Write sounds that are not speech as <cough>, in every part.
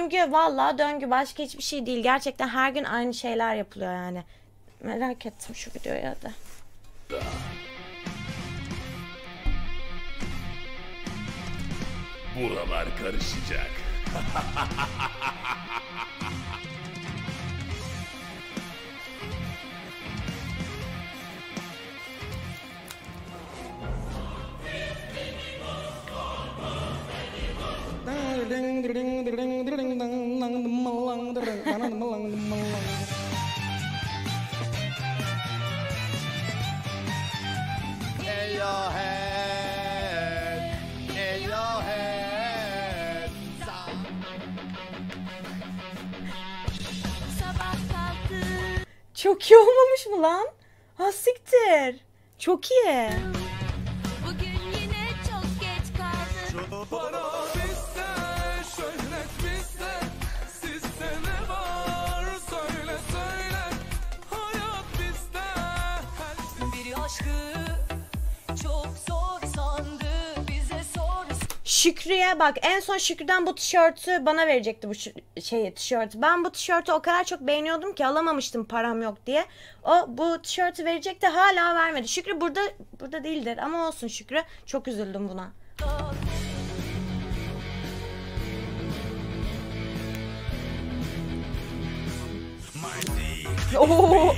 Döngü vallahi döngü başka hiçbir şey değil. Gerçekten her gün aynı şeyler yapılıyor yani. Merak ettim şu videoyu hadi. Buralar karışacak. <laughs> In your head, in your head. Çok iyi olmamış mı lan? Ha siktir. Çok iyi. Şükrü'ye bak en son Şükrü'den bu tişörtü bana verecekti bu şeyi tişörtü. Ben bu tişörtü o kadar çok beğeniyordum ki alamamıştım param yok diye. O bu tişörtü verecekti hala vermedi. Şükrü burada burada değildir ama olsun Şükrü. Çok üzüldüm buna. <laughs> Oo.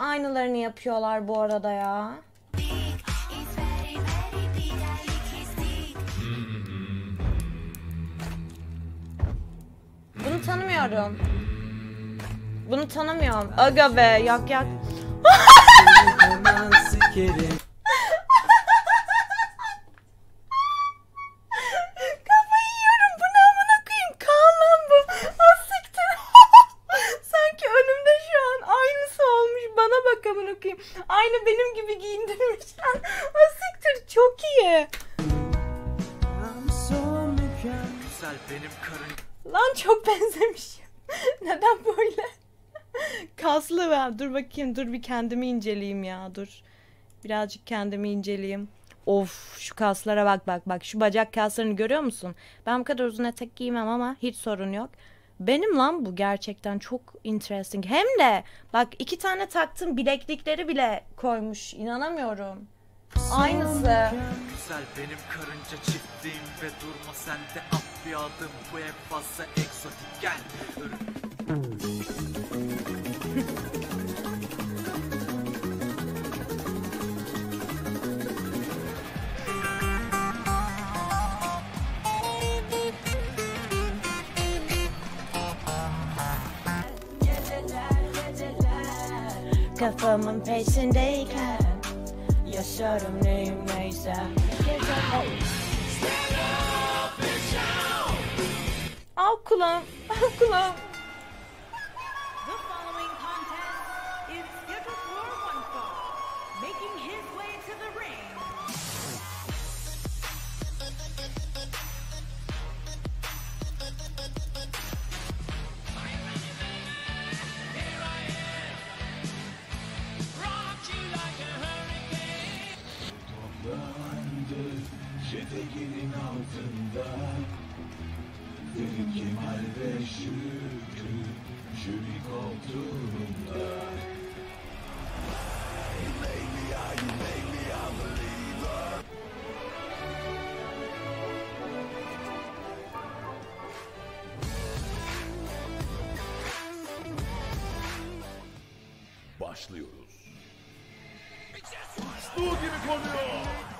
Aynılarını yapıyorlar bu arada ya? Bunu tanımıyorum. Bunu tanımıyorum. Aga be yak yak. <laughs> Aynı benim gibi giyindirmişler. <laughs> Asiktir çok iyi. Lan çok <laughs> benzemişim. Neden böyle? Kaslı ben. Dur bakayım. Dur bir kendimi inceleyeyim ya. Dur. Birazcık kendimi inceleyeyim. Of şu kaslara bak bak bak. Şu bacak kaslarını görüyor musun? Ben bu kadar uzun etek giymem ama hiç sorun yok. Benim lan bu gerçekten çok interesting. Hem de bak iki tane taktım bileklikleri bile koymuş. İnanamıyorum. Aynısı. Güzel benim karınca çiftliğim ve durma sen at bir adım bu en fazla egzotik gel Kafamın peşindeyken Yaşarım neyim neyse Al kulağım, al kulağım. Cetekirin altında Derin kemal ve şükrü Jüri koltuğunda Başlıyoruz. Stu gibi konuyor.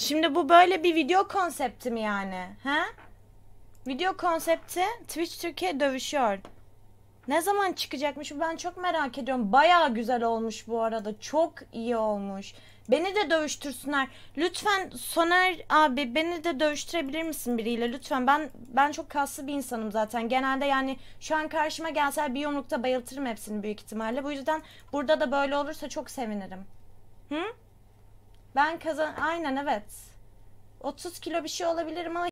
Şimdi bu böyle bir video konsepti mi yani? He? Video konsepti Twitch Türkiye dövüşüyor. Ne zaman çıkacakmış bu ben çok merak ediyorum. Bayağı güzel olmuş bu arada. Çok iyi olmuş. Beni de dövüştürsünler. Lütfen Soner abi beni de dövüştürebilir misin biriyle? Lütfen ben ben çok kaslı bir insanım zaten. Genelde yani şu an karşıma gelse bir yumrukta bayıltırım hepsini büyük ihtimalle. Bu yüzden burada da böyle olursa çok sevinirim. Hı? Ben kazan... Aynen evet. 30 kilo bir şey olabilirim ama